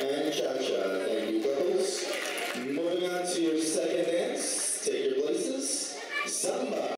and cha-cha. Thank you, couples. Moving on to your second dance. Take your places. Samba.